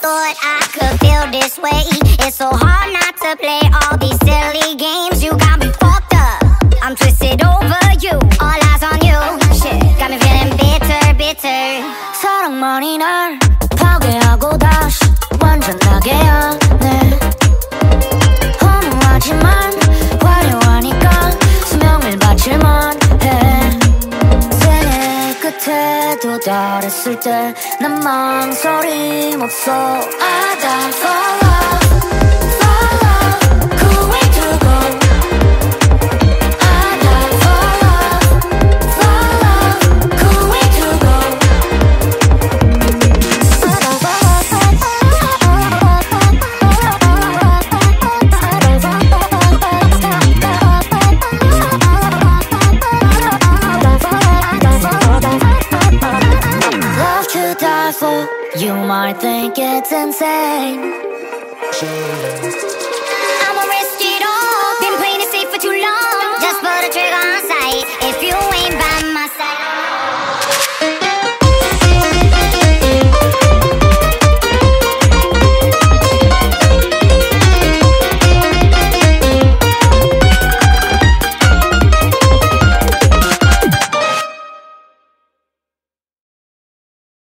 thought I could feel this way? It's so hard not to play all these silly games. You got me fucked up. I'm twisted over you. All eyes on you. Shit, got me feeling bitter, bitter. 사랑 많이 날 그래도 덜했을 때 난 망설임 없어 아 d i careful, you might think it's insane.